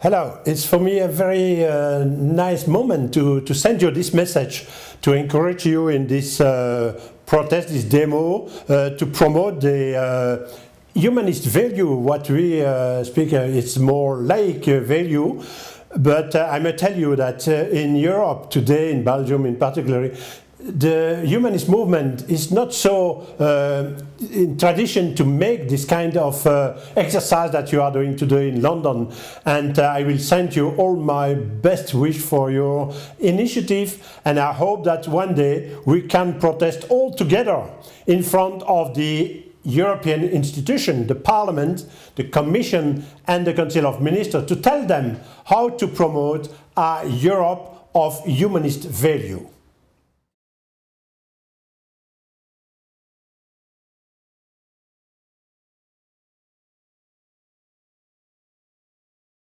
Hello, it's for me a very uh, nice moment to, to send you this message to encourage you in this uh, protest, this demo, uh, to promote the uh, humanist value. What we uh, speak, uh, it's more like value. But I may tell you that in Europe today, in Belgium in particular, the humanist movement is not so uh, in tradition to make this kind of uh, exercise that you are doing today in London. And uh, I will send you all my best wish for your initiative. And I hope that one day we can protest all together in front of the European institution, the Parliament, the Commission and the Council of Ministers to tell them how to promote a Europe of humanist value.